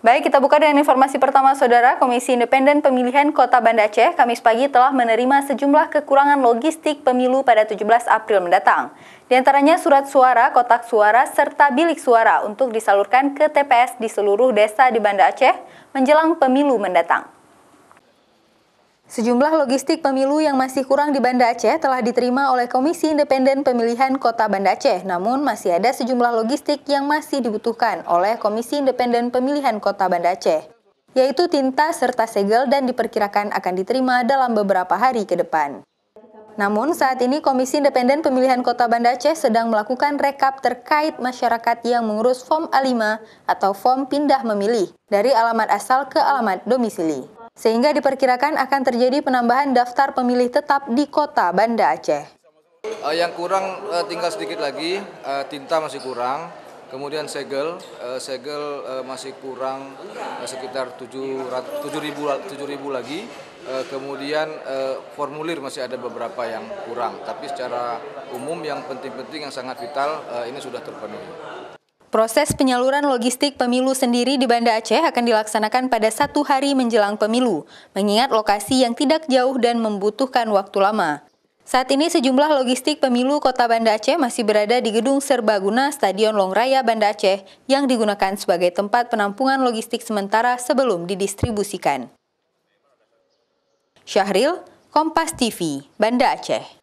Baik, kita buka dengan informasi pertama, Saudara. Komisi Independen Pemilihan Kota Banda Aceh Kamis pagi telah menerima sejumlah kekurangan logistik pemilu pada 17 April mendatang. Di antaranya surat suara, kotak suara, serta bilik suara untuk disalurkan ke TPS di seluruh desa di Banda Aceh menjelang pemilu mendatang. Sejumlah logistik pemilu yang masih kurang di Banda Aceh telah diterima oleh Komisi Independen Pemilihan Kota Banda Aceh, namun masih ada sejumlah logistik yang masih dibutuhkan oleh Komisi Independen Pemilihan Kota Banda Aceh, yaitu tinta serta segel dan diperkirakan akan diterima dalam beberapa hari ke depan. Namun saat ini Komisi Independen Pemilihan Kota Banda Aceh sedang melakukan rekap terkait masyarakat yang mengurus Form A5 atau Form Pindah Memilih dari alamat asal ke alamat domisili sehingga diperkirakan akan terjadi penambahan daftar pemilih tetap di kota Banda Aceh. Uh, yang kurang uh, tinggal sedikit lagi, uh, tinta masih kurang, kemudian segel, segel masih kurang sekitar 7.000 lagi, uh, kemudian formulir masih ada beberapa yang kurang, tapi secara umum yang penting-penting yang sangat vital ini sudah terpenuhi. Proses penyaluran logistik pemilu sendiri di Banda Aceh akan dilaksanakan pada satu hari menjelang pemilu, mengingat lokasi yang tidak jauh dan membutuhkan waktu lama. Saat ini sejumlah logistik pemilu Kota Banda Aceh masih berada di Gedung Serbaguna Stadion Longraya Banda Aceh yang digunakan sebagai tempat penampungan logistik sementara sebelum didistribusikan. Syahril, Kompas TV, Banda Aceh.